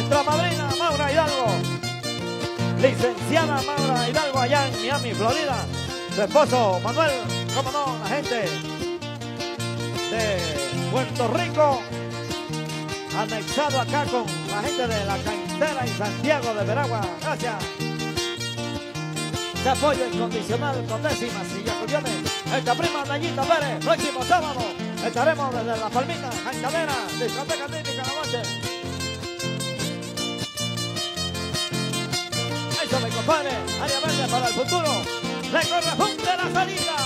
Nuestra madrina Maura Hidalgo. Licenciada Maura Hidalgo allá en Miami, Florida. Su esposo Manuel, como no, la gente de Puerto Rico. Anexado acá con la gente de la cantera en Santiago de Veragua. Gracias. De apoyo incondicional con décimas y acordeones. Esta prima Nayita Pérez, próximo sábado estaremos desde La Palmita, Cantadera, discoteca Compadre, área verde para el futuro. Le corresponde la salida.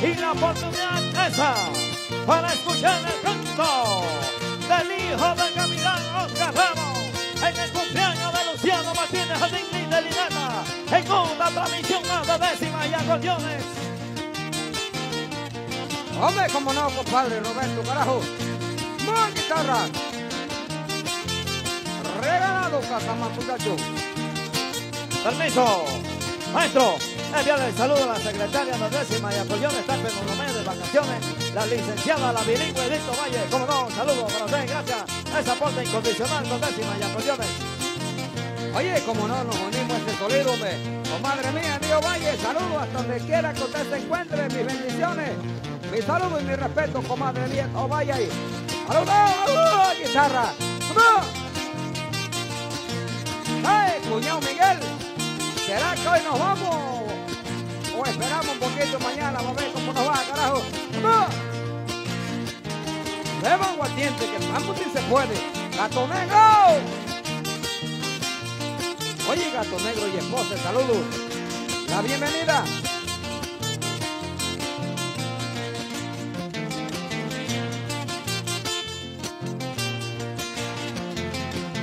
Y la oportunidad esa para escuchar el canto del hijo del capitán Oscar Ramos en el cumpleaños de Luciano Martínez Jardín de Lineta en una transmisión más de décimas y acordeones. Hombre, como no, compadre Roberto, carajo. Más guitarra. Permiso, maestro. Enviarle el saludo a la secretaria de décima y acordeones, está en mes de vacaciones, la licenciada, la bilingüe Edito Valle. Como no, saludo para usted, gracias. Ese aporte incondicional con décima y acordeones. Oye, como no, nos unimos a este sonido, hombre. Oh, madre mía, Dios Valle, saludos hasta donde quiera que usted se encuentre, mis bendiciones. Mi saludo y mi respeto, comadre mía, oh vaya ahí. ¡Saludos! ¡Saludos! ¡Guitarra! ¡Saludos! ¡Ay, cuñado Miguel! ¿Será que hoy nos vamos? O esperamos un poquito mañana, vamos a ver cómo nos va, carajo. ¡Vamos! Beba aguardiente, que vamos si se puede. ¡Gato Negro! Oye, Gato Negro y esposa, saludos. La bienvenida.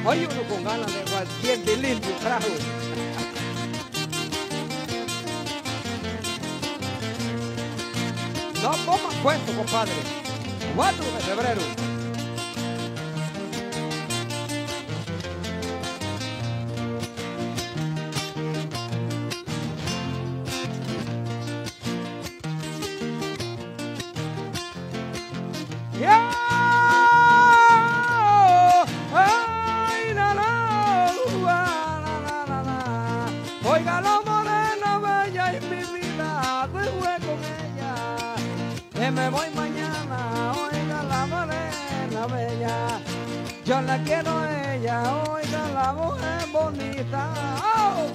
Oye, uno con ganas de aguardiente limpio, carajo. No comas cuento, compadre. 4 de febrero. Yo la quiero a ella, oiga la mujer bonita. ¡Oh!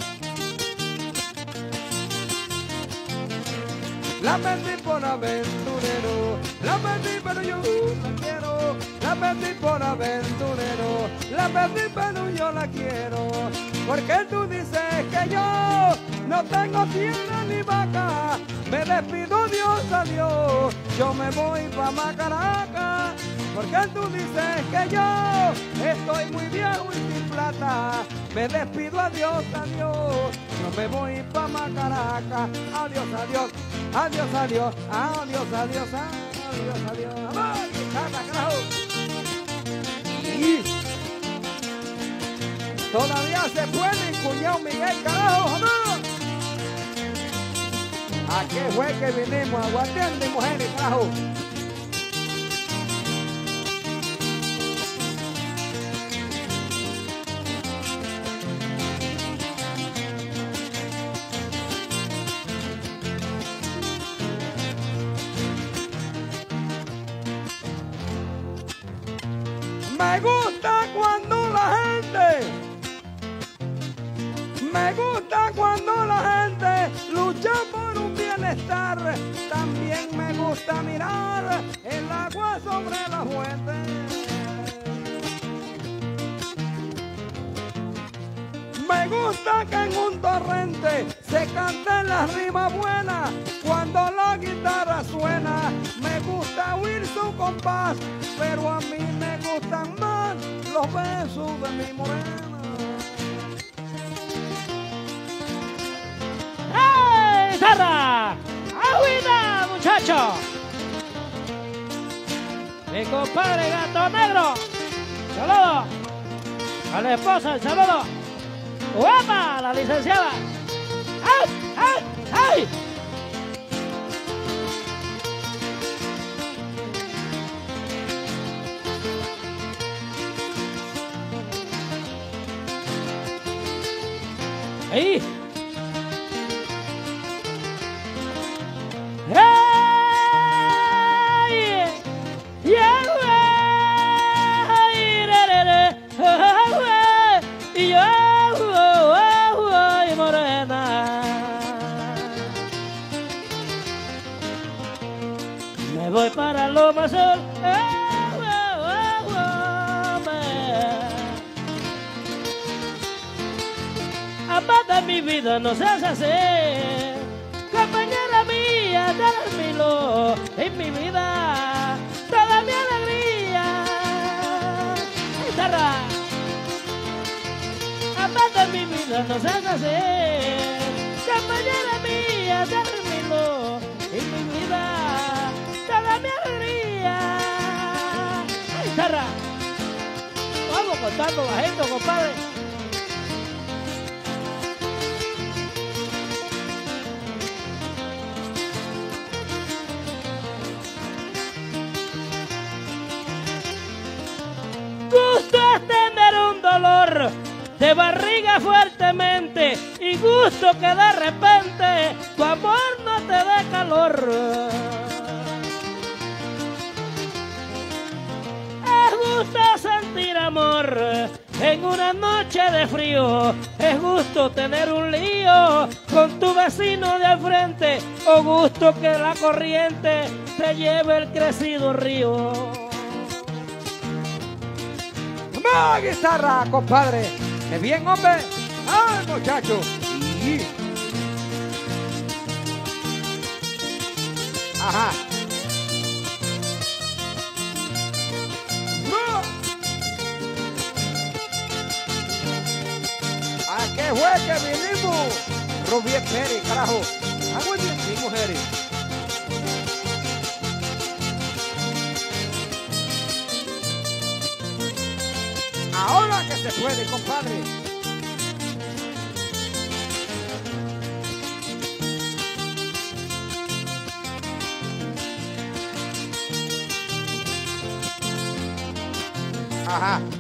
La perdí por aventurero, la perdí pero yo la quiero, la perdí por aventurero, la perdí pero yo la quiero, porque tú dices que yo no tengo tierra ni vaca, me despido Dios adiós, yo me voy pa' Macaraca, porque tú dices que yo estoy muy viejo y sin plata, me despido adiós adiós, yo me voy pa' Macaraca, adiós adiós. Adiós, adiós, adiós, adiós, adiós, adiós. ¡Vamos! ¡Guitarra, carajo! Y todavía se puede, cuñado Miguel, carajo, ¡vamos! ¿A qué fue que vinimos? Aguardiente, mujeres, carajo. Me gusta cuando la gente, me gusta cuando la gente lucha por un bienestar. También me gusta mirar el agua sobre la fuente. Me gusta que en un torrente se canten las rimas buenas cuando la guitarra suena. Me gusta oír su compás, pero a mí me gustan más los besos de mi morena. ¡Hey, guitarra! ¡Agüita, muchacho! Mi compadre Gato Negro. Saludo. A la esposa, el saludo. ¡Guapa! La licenciada. ¡Ay! ¡Ay! ¡Ay! 哎. Compañera mía, dármelo en mi vida, toda mi alegría. Guitarra, amada mi vida, no seas así, compañera mía, dármelo en mi vida, toda mi alegría. Guitarra, vamos contando bajito, compadre. Dolor de barriga fuertemente y gusto que de repente tu amor no te dé calor. Es gusto sentir amor en una noche de frío. Es gusto tener un lío con tu vecino de al frente o gusto que la corriente te lleve el crecido río. ¡Más guitarra, compadre! ¡Qué bien, hombre! ¡Ay, muchacho! Ajá. ¿A qué fue que vinimos? Rubí Pérez, carajo. Hago el mujeres. Se puede, compadre. Ajá.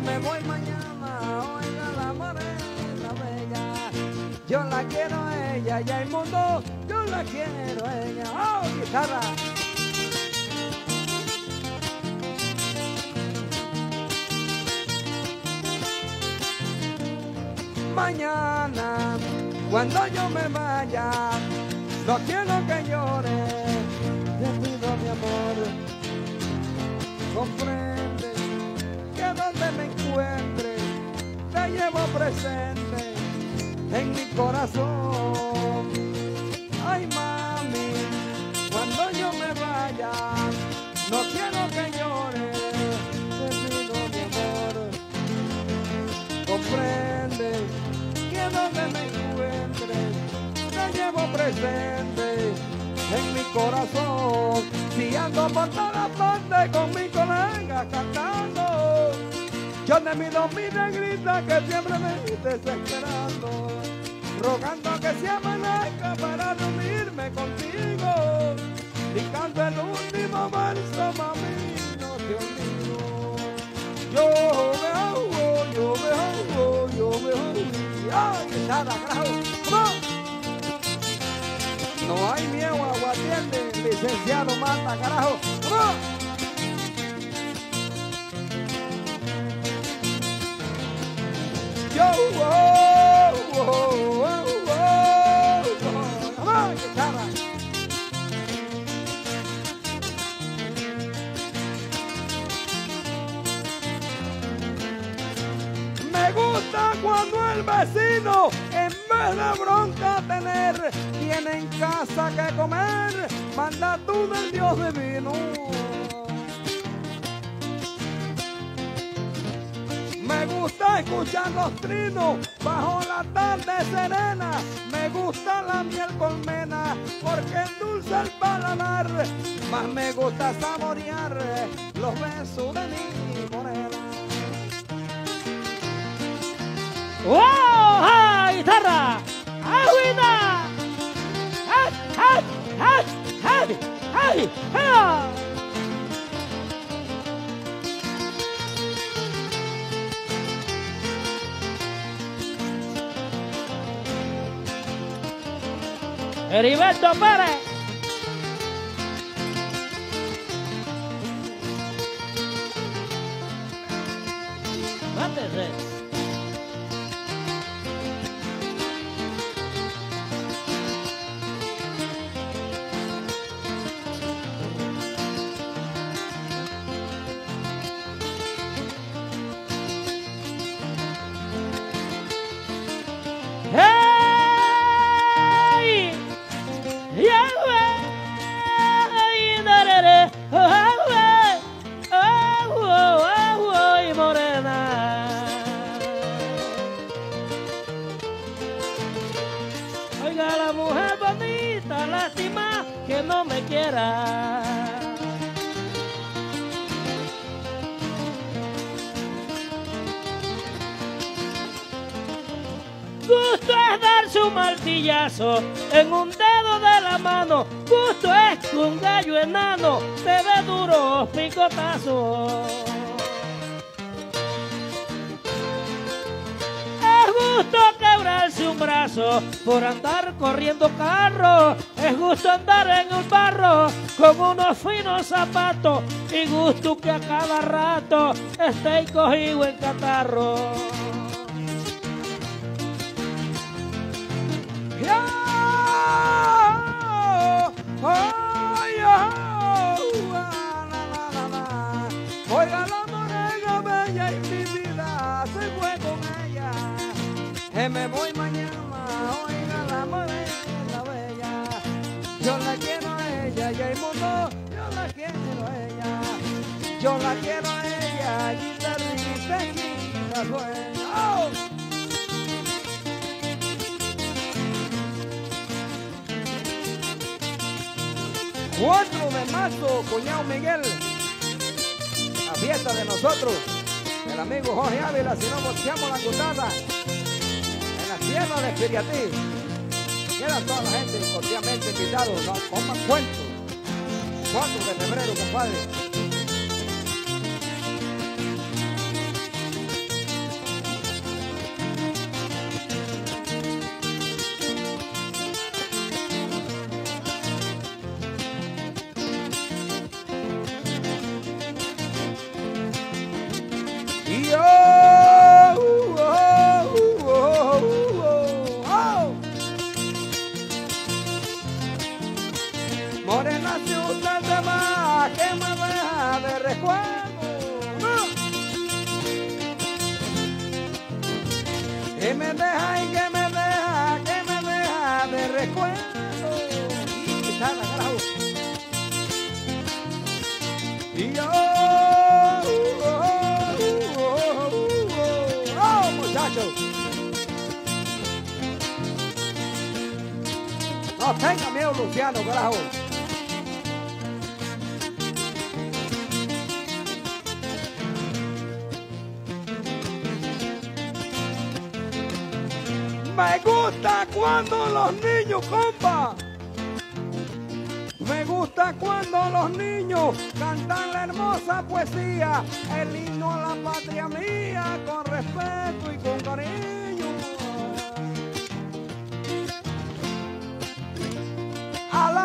Me voy mañana, oiga la morena bella. Yo la quiero a ella, ya el mundo, yo la quiero a ella. ¡Oh, guitarra! Mañana, cuando yo me vaya, no quiero que llore, te pido mi amor, comprende presente en mi corazón. Ay, mami, cuando yo me vaya, no quiero que llore, te mi amor. Comprende que donde me encuentre, te llevo presente en mi corazón. Si ando por todas partes con mi colega cantando, yo te mido mi negrita que siempre me desesperando, rogando que se amanezca para reunirme contigo. Y canto el último verso, mami, no te olvido. Yo me ahogo, yo me ahogo, yo me ahogo. ¡Ay, nada, carajo! No hay miedo, aguatiende, licenciado mata, carajo. ¡Vamos! Me gusta cuando el vecino de bronca tener, tiene en casa que comer, manda tú del Dios divino. Me gusta escuchar los trinos bajo la tarde serena. Me gusta la miel colmena porque es dulce el paladar. Más me gusta saborear los besos de mi morena. ¡Wow! ¡Ah, guitarra! ¡Agüita! ¡Ay, ay, ay, ay, ay! ¡Ah! Heriberto Pérez. Mándese. Oiga la mujer bonita, lástima que no me quiera. Gusto es darse un martillazo en un dedo de la mano. Gusto es que un gallo enano te dé duros picotazos. Es gusto quebrarse un brazo por andar corriendo carro. Es gusto andar en el barro con unos finos zapatos. Y gusto que a cada rato esté cogido en catarro. Yo la quiero a ella y la sueña. ¡Oh! Cuatro de marzo, cuñado Miguel. La fiesta de nosotros. El amigo Jorge Ávila, si no volteamos la cutada. En la tierra de Espiriatí. Queda toda la gente cordialmente invitados. No pongan cuento. 4 de febrero, compadre. Recuerdo. La carajo. Y yo, oh, oh, oh, oh, oh, muchachos. No tenga miedo, Luciano, carajo. Gusta cuando los niños, compa. Me gusta cuando los niños cantan la hermosa poesía, el himno a la patria mía, con respeto y con cariño.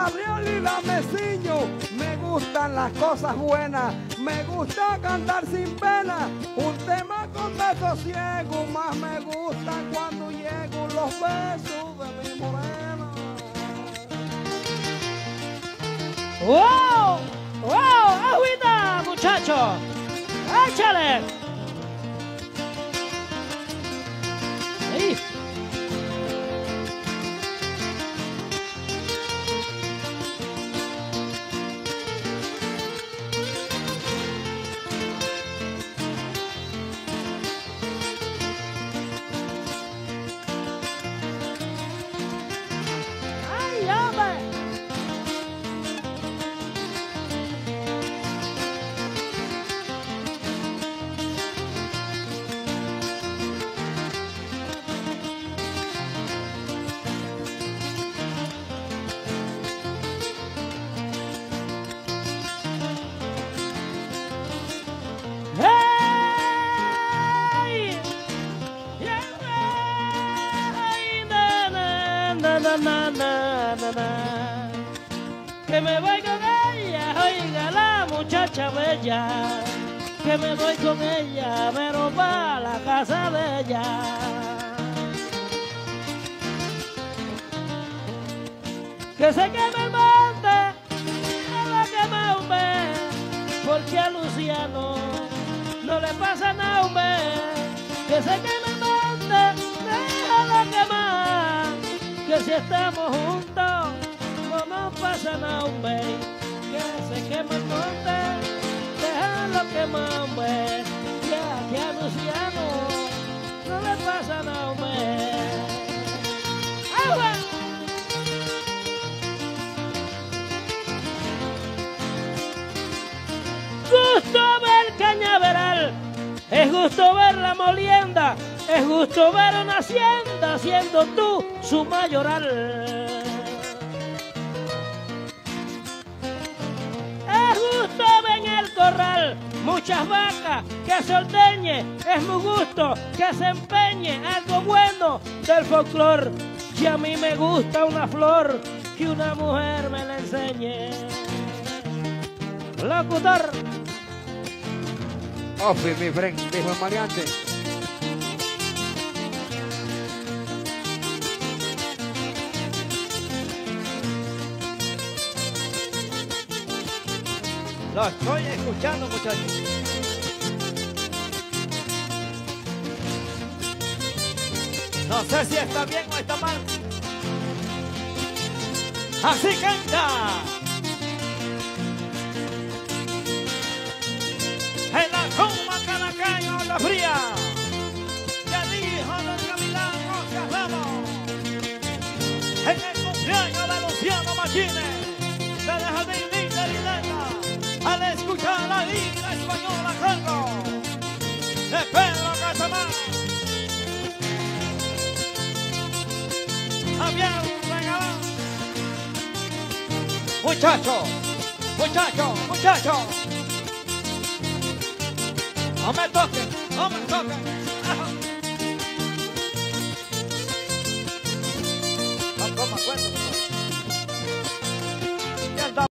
La real y la meciño, me gustan las cosas buenas, me gusta cantar sin pena, un tema con desosiego, más me gusta cuando llego los besos de mi morena. ¡Wow! ¡Wow! ¡Agüita, muchacho! ¡Échale! Que me voy con ella, oiga la muchacha bella, que me voy con ella, pero para la casa de ella. Que se queme el monte, que lo quema un mes, porque a Luciano no le pasa nada que se queme el monte, déjalo quemar, que si estamos juntos no pasa nada mes, que se queme el monte, déjalo quemar mes, ya que a Luciano no le pasa nada mes. ¡Agua! gusto ver cañaveral, es gusto ver la molienda, es gusto ver una hacienda siendo tú su mayoral. Corral muchas vacas que se es muy gusto que se empeñe algo bueno del folclor. Y a mí me gusta una flor que una mujer me la enseñe. Locutor. Ofi, mi friend, dijo el maleante. Lo estoy escuchando, muchachos. No sé si está bien o está mal. Así canta. En la coma Canacayo, la fría. Y el hijo del capitán Oscar Ramos. En el cumpleaños de Luciano Machines. De linda De Pedro Casamán. Javier Regalán. Muchacho, muchacho, muchacho. No me toquen, no me toquen.